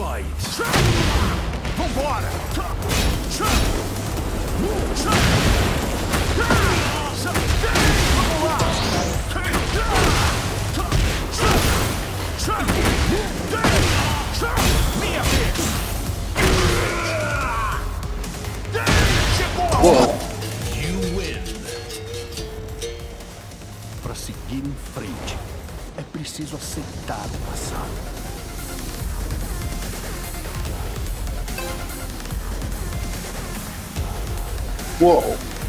Fight! Vambora! Vamos lá! Minha vez! Chegou! You win! Seguir em frente, é preciso aceitar o passado. Whoa.